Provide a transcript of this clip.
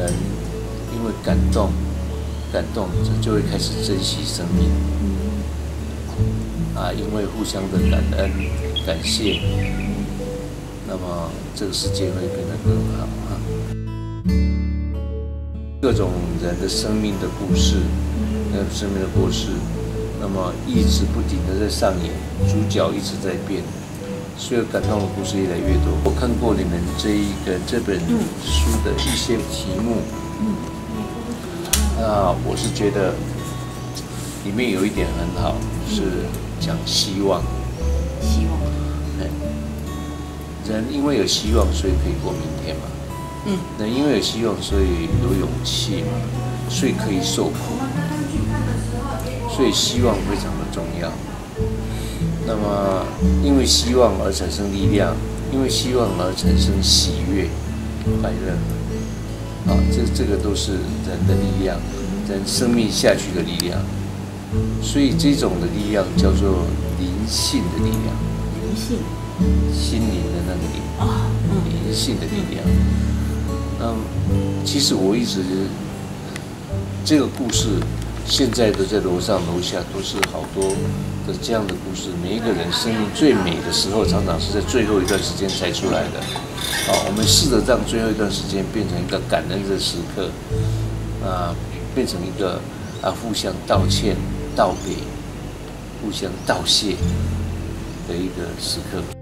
人因为感动，感动就就会开始珍惜生命。啊，因为互相的感恩、感谢，那么这个世界会变得更好啊。各种人的生命的故事，那，生命的故事，那么一直不停的在上演，主角一直在变，所以感动的故事越来越多。我看过你们这一个这本书的一些题目，那，我是觉得里面有一点很好，是讲希望。希望，哎，人因为有希望，所以可以过明天嘛。嗯，人因为有希望，所以有勇气嘛，所以可以受苦。所以希望非常的重要。那么，因为希望而产生力量，因为希望而产生喜悦、快乐。啊，这这个都是人的力量，人生命下去的力量。所以这种的力量叫做灵性的力量，灵性心灵的那个灵，啊，嗯，灵性的力量。那，其实我一直这个故事，现在的在楼上楼下都是好多的这样的故事。每一个人生命最美的时候，常常是在最后一段时间才出来的。好，我们试着让最后一段时间变成一个感恩的时刻，啊，变成一个啊互相道歉、道别、互相道谢的一个时刻。